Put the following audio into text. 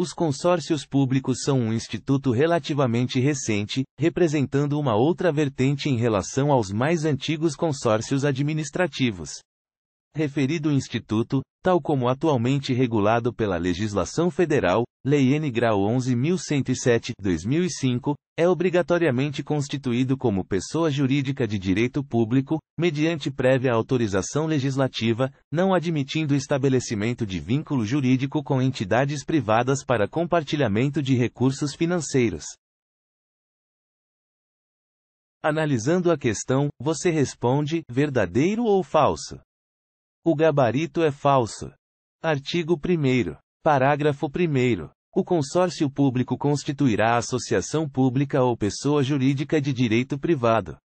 Os consórcios públicos são um instituto relativamente recente, representando uma outra vertente em relação aos mais antigos consórcios administrativos. Referido instituto, tal como atualmente regulado pela legislação federal, Lei N. Grau 11.107/2005, é obrigatoriamente constituído como pessoa jurídica de direito público, mediante prévia autorização legislativa, não admitindo estabelecimento de vínculo jurídico com entidades privadas para compartilhamento de recursos financeiros. Analisando a questão, você responde: verdadeiro ou falso? O gabarito é falso. Artigo 1. Parágrafo 1. O consórcio público constituirá associação pública ou pessoa jurídica de direito privado.